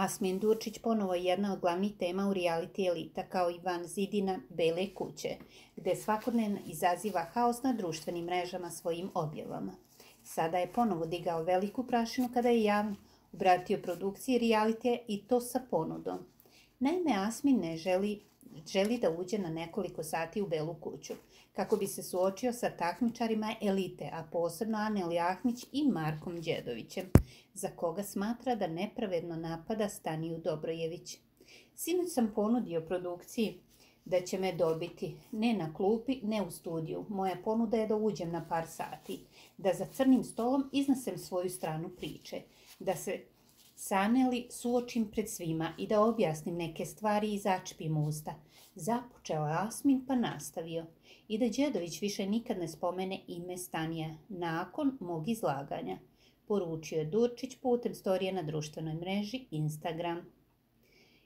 Asmin Durčić ponovo je jedna od glavnih tema u reality elita, kao i van zidina Bele kuće, gde svakodnevno izaziva haos na društvenim mrežama svojim objavama. Sada je ponovo digao veliku prašinu kada je javno obratio produkciji realitije i to sa ponudom. Naime, Asmin ne želi, želi da uđe na nekoliko sati u Belu kuću, kako bi se suočio sa takmičarima elite, a posebno Aneli Ahmić i Markom Đedovićem, za koga smatra da nepravedno napada Staniju Dobrojević. Sinoć sam ponudio produkciji da će me dobiti ne na klupi, ne u studiju. Moja ponuda je da uđem na par sati, da za crnim stolom iznesem svoju stranu priče, da se saneli suočim pred svima i da objasnim neke stvari i začpim usta. Započeo je Asmin pa nastavio i da Đedović više nikad ne spomene ime Stanija nakon mog izlaganja. Poručio je Durčić putem storije na društvenoj mreži Instagram.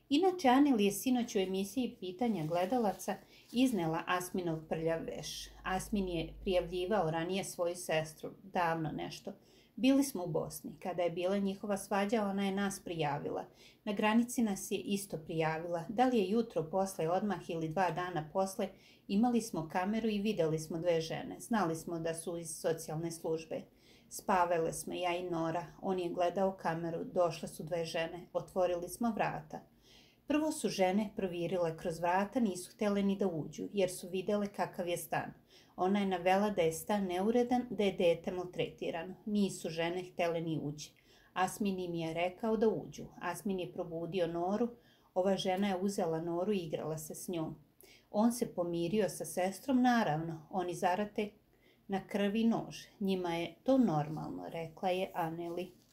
Inače, Aneli je sinoć u emisiji Pitanja gledalaca iznela Asminov prljav veš. Asmin je prijavljivao ranije svoju sestru, davno nešto. Bili smo u Bosni. Kada je bila njihova svađa, ona je nas prijavila. Na granici nas je isto prijavila. Da li je jutro posle, odmah ili dva dana posle, imali smo kameru i videli smo dve žene. Znali smo da su iz socijalne službe. Spavele smo, ja i Nora. On je gledao kameru. Došle su dve žene. Otvorili smo vrata. Prvo su žene provirile kroz vrata, nisu htjele ni da uđu, jer su vidjele kakav je stan. Ona je navela da je stan neuredan, da je dete maltretirano. Nisu žene htjele ni ući. Asmin im je rekao da uđu. Asmin je probudio Noru. Ova žena je uzela Noru i igrala se s njom. On se pomirio sa sestrom, naravno. Oni zarate na krvi nož. Njima je to normalno, rekla je Aneli.